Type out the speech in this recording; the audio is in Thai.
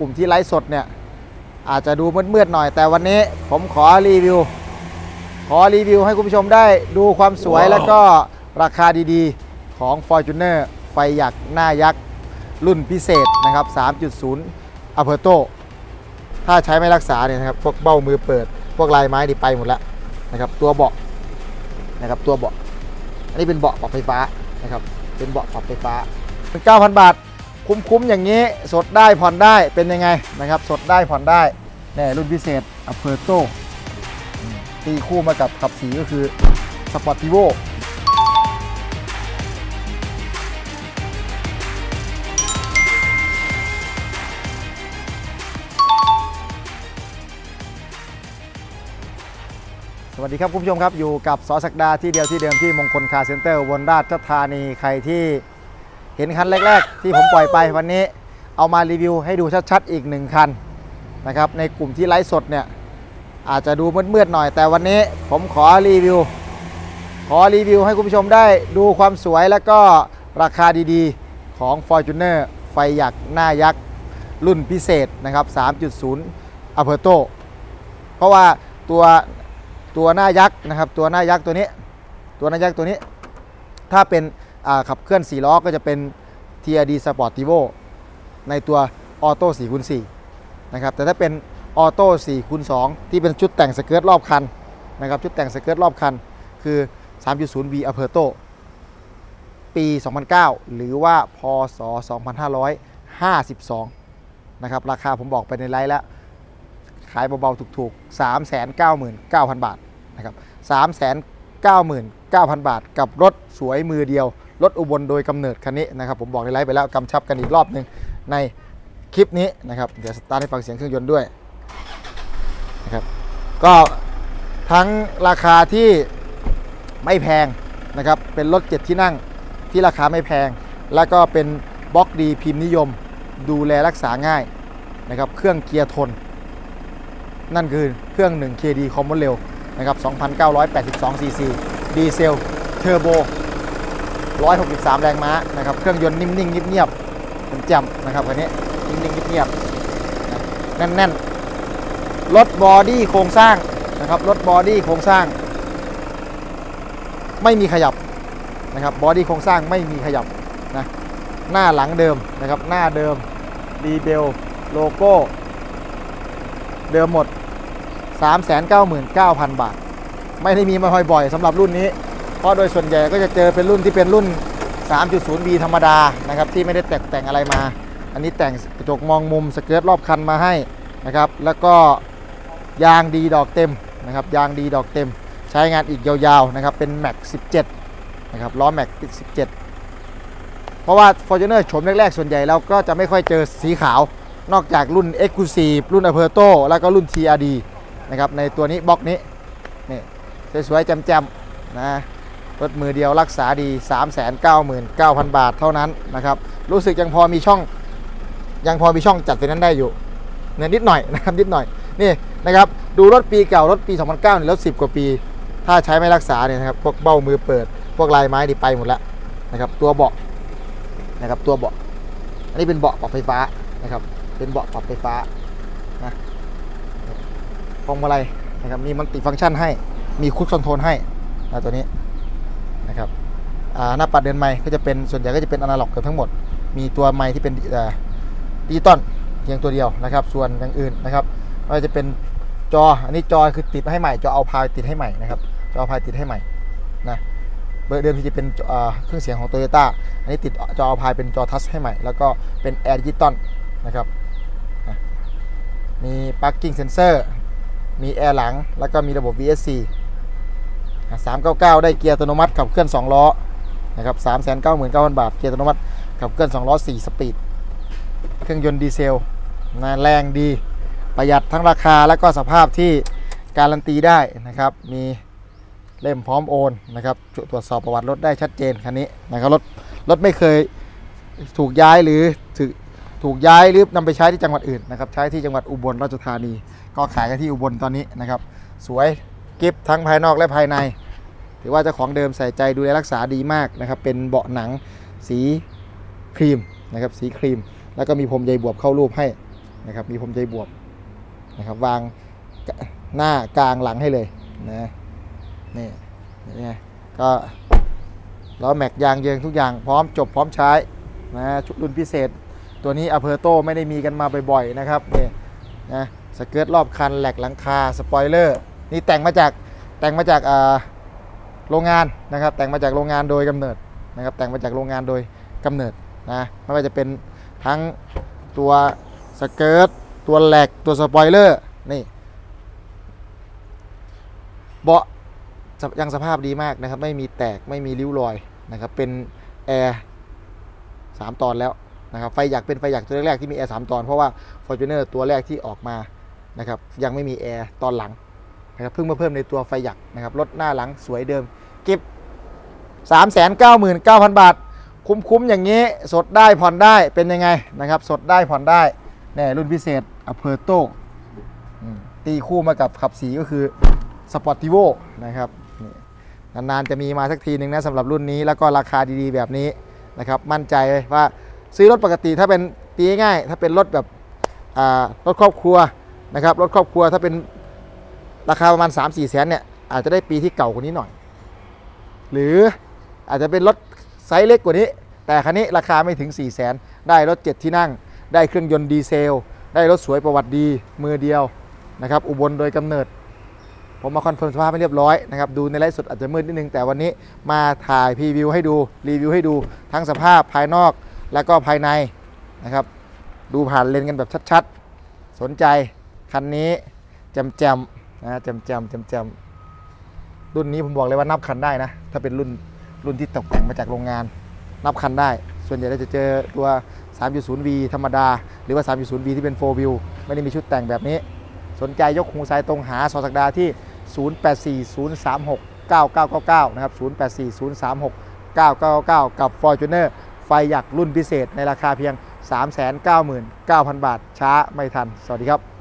กลุ่มที่ไลฟ์สดเนี่ยอาจจะดูมืดๆหน่อย แต่วันนี้ผมขอรีวิว ขอรีวิวให้คุณผู้ชมได้ดูความสวยแล้วก็ราคาดีๆของ Fortuner ไฟหยักหน้ายักษ์รุ่นพิเศษนะครับ 3.0 a p e r t o ถ้าใช้ไม่รักษาเนี่ยนะครับพวกเบ้ามือเปิด พวกลายไม้นี่ไปหมดแล้วนะครับตัวเบาะนะครับตัวเบาะอันนี้เป็นเบาะปรับไฟฟ้านะครับเป็นเบาะปรับไฟฟ้า9,000 บาท คุ้มๆอย่างนี้สดได้ผ่อนได้เป็นยังไงนะครับสดได้ผ่อนได้แน่รุ่นพิเศษ a p e r t o ตีคู่มากับขับสี่ก็คือ Sportivo สวัสดีครับคุณผู้ชมครับ อยู่กับสอสักดาที่เดียวที่เดิมที่มงคลคาร์เซ็นเตอร์อุบลราชธานีใครที่ เห็นคันแรก ๆ ที่ผมปล่อยไปวันนี้เอามารีวิวให้ดูชัดๆอีกหนึ่งคันนะครับในกลุ่มที่ไลฟ์สดเนี่ยอาจจะดูมืดๆหน่อย แต่วันนี้ผมขอรีวิว ขอรีวิวให้คุณผู้ชมได้ดูความสวยแล้วก็ราคาดีๆของ Fortuner ไฟหยักหน้ายักษ์รุ่นพิเศษนะครับ 3.0 a p e r t o เพราะว่าตัวตัวหน้ายักษ์นะครับตัวหน้ายักษ์ตัวนี้ ตัวหน้ายักษ์ตัวนี้ ถ้าเป็น ขับเคลื่อน 4 ล้อก็จะเป็น TRD Sportivo ในตัวออโต้4คูณ4นะครับ แต่ถ้าเป็นออโต้4คูณ2ที่เป็นชุดแต่งสเกิร์ตรอบคันนะครับ ชุดแต่งสเกิร์ตรอบคัน คือ 3.0V Aperto ปี 2009 หรือว่า พศ 2552 นะครับ ราคาผมบอกไปในไลฟ์แล้ว ขายเบาๆ ถูกๆ 399,000 บาทนะครับ 399,000บาทกับรถสวยมือเดียว รถอุบลโดยกำเนิดคันนี้นะครับผมบอกในไลฟ์ไปแล้วกำชับกันอีกรอบหนึ่งในคลิปนี้นะครับเดี๋ยวสตาร์ทให้ฟังเสียงเครื่องยนต์ด้วยนะครับก็ทั้งราคาที่ไม่แพงนะครับเป็นรถเจ็ดที่นั่งที่ราคาไม่แพง แล้วก็เป็นบล็อกดีพิมพ์นิยม ดูแลรักษาง่ายนะครับเครื่องเกียร์ทน นั่นคือเครื่อง 1 KD common rail นะครับ 2,982 cc ดีเซลเทอร์โบ 163 แรงม้านะครับ เครื่องยนต์นิ่มๆเงียบๆแจ่มนะครับคันนี้นิ่งๆเงียบๆแน่นๆรถบอดี้โครงสร้างนะครับรถบอดี้โครงสร้าง ไม่มีขยับนะครับบอดี้โครงสร้างไม่มีขยับนะหน้าหลังเดิมนะครับหน้าเดิมดีเบลโลโก้เดิมหมด 399,000 บาท ไม่ได้มีมาบ่อยๆสำหรับรุ่นนี้ เพราะโดยส่วนใหญ่ก็จะเจอเป็นรุ่นที่เป็นรุ่น 3.0V ธรรมดานะครับที่ไม่ได้แต่งแต่งอะไรมา อันนี้แต่งกระจกมองมุมสเกิร์ตรอบคันมาให้นะครับแล้วก็ยางดีดอกเต็มนะครับยางดีดอกเต็ม ใช้งานอีกยาวๆนะครับเป็นแม็ก17นะครับล้อแม็กติด17 เพราะว่า Fortuner โฉมแรกๆ ส่วนใหญ่เราก็จะไม่ค่อยเจอสีขาวนอกจากรุ่น Exclusive รุ่น Aperto แล้วก็รุ่น TRD นะครับในตัวนี้บล็อกนี้นี่สวยๆแจ่มๆนะ รถมือเดียวรักษาดี 399,000 บาทเท่านั้นนะครับ รู้สึกยังพอมีช่อง ยังพอมีช่องจัดไปนั้นได้อยู่เนี่ยนิดหน่อยนะครับนิดหน่อยนี่นะครับดูรถปีเก่ารถปี 2009เนี่ยรถ10 กว่าปี ถ้าใช้ไม่รักษาเนี่ยนะครับพวกเบ้ามือเปิด พวกลายไม้นี่ไปหมดแล้วนะครับตัวเบาะนะครับตัวเบาะอันนี้เป็นเบาะปรับไฟฟ้านะครับเป็นเบาะปรับไฟฟ้านะพวงมาลัยนะครับมีมันติฟังก์ชันให้มีคุชคอนโทรลให้นะตัวนี้ นะครับหน้าปัดเดินไม้ก็จะเป็นส่วนใหญ่ก็จะเป็นอนาล็อกเกือบทั้งหมด มีตัวไม้ที่เป็นดิจิตอลเพียงตัวเดียวนะครับ ส่วนอย่างอื่นนะครับก็จะเป็นจออันนี้จอคือติดให้ใหม่จอเอาพายติดให้ใหม่นะครับจอเอาพายติดให้ใหม่นะเบอร์เดิมที่จะเป็นเครื่องเสียงของ Toyota อันนี้ติดจอ Alpine เป็นจอ touch ให้ใหม่ แล้วก็เป็นแอร์ดิจิตอลนะครับอะมี parking sensor มีแอร์หลัง แล้วก็มีระบบ VSC 399 ได้เกียร์อัตโนมัติขับเคลื่อน 2 ล้อนะครับ399,000 บาท เกียร์อัตโนมัติขับเคลื่อน 2 ล้อ 4 speed เครื่องยนต์ดีเซลนะแรงดี ประหยัดทั้งราคาและก็สภาพที่การันตีได้นะครับ มีเล่มพร้อมโอนนะครับ ตรวจสอบประวัติรถได้ชัดเจนคันนี้นะครับรถรถไม่เคยถูกย้ายหรือถูกถูกย้ายหรือนำไปใช้ที่จังหวัดอื่นนะครับ ใช้ที่จังหวัดอุบลราชธานี ก็ขายกันที่อุบลตอนนี้นะครับ สวย กิฟทั้งภายนอกและภายใน ถือว่าเจ้าของเดิมใส่ใจดูแลรักษาดีมากนะครับ เป็นเบาะหนังสีครีมนะครับสีครีม แล้วก็มีพรมใยบวบเข้ารูปให้นะครับมีผมใจบวบนะครับวางหน้ากลางหลังให้เลยนะนี่นี่ก็ล้อแม็กยางเยิงทุกอย่างพร้อมจบพร้อมใช้นะชุดรุ่นพิเศษ ตัวนี้อเพอร์โตไม่ได้มีกันมาบ่อยๆนะครับนี่นะสเกิร์ตรอบคันแร็คหลังคา สปอยเลอร์ นี่แต่งมาจากแต่งมาจากโรงงานนะครับ แต่งมาจากโรงงานโดยกำเนิดนะครับ แต่งมาจากโรงงานโดยกำเนิดนะไม่ว่าจะเป็นทั้งตัวสเกิร์ตตัวแร็คตัวสปอยเลอร์นี่เบาะยังสภาพดีมากนะครับ ไม่มีแตกไม่มีริ้วรอยนะครับ เป็นแอร์สามตอนแล้วนะครับไฟหยักเป็นไฟหยักตัวแรกๆที่มีแอร์สามตอนเพราะว่า Fortuner ตัวแรกที่ออกมานะครับยังไม่มีแอร์ตอนหลัง นะครับเพิ่งมาเพิ่มในตัวไฟหยักนะครับรถหน้าหลังสวยเดิมเก็บ 3 9 9 0 0 0 บาท คุ้มๆอย่างนี้สดได้ผ่อนได้เป็นยังไงนะครับสดได้ผ่อนได้แน่รุ่นพิเศษ Aperto ตีคู่มากับขับสี่ก็คือ Sportivo นะครับนานๆจะมีมาสักทีหนึ่งนะสำหรับรุ่นนี้แล้วก็ราคาดีๆแบบนี้นะครับมั่นใจว่าซื้อรถปกติถ้าเป็นตีง่ายถ้าเป็นรถแบบรถครอบครัวนะครับรถครอบครัวถ้าเป็น ราคาประมาณ 3-4แสนเนี่ยอาจจะได้ปีที่เก่ากว่านี้หน่อย หรืออาจจะเป็นรถไซส์เล็กกว่านี้ แต่คันนี้ราคาไม่ถึง 4 0 0แสนได้รถ 7 ที่นั่ง ได้เครื่องยนต์ดีเซล ได้รถสวยประวัติดีมือเดียวนะครับอุบลโดยกำเนิด ผมมา confirm สภาพให้เรียบร้อยนะครับดูในไลฟ์สดอาจจะมืดนิดนึง แต่วันนี้มาถ่าย preview ให้ดูรีวิวให้ดูทั้งสภาพภายนอกและก็ภายในนะครับดูผ่านเลนส์กันแบบชัดๆ สนใจคันนี้จำแจมๆ นะจำจมจำจมๆรุ่นนี้ผมบอกเลยว่านับคันได้นะ ถ้าเป็นรุ่นรุ่นที่ตกแต่งมาจากโรงงาน นับคันได้ ส่วนใหญ่เราจะเจอตัว 3.0V ธรรมดา หรือว่า 3.0V ที่เป็น4 View ไม่ได้มีชุดแต่งแบบนี้ สนใจยกหูซ้ายตรงหาสอสักดาที่ 0840369999 นะครับ 0840369999 กับ Fortuner ไฟหยักรุ่นพิเศษในราคาเพียง 399,000 บาท ช้าไม่ทัน สวัสดีครับ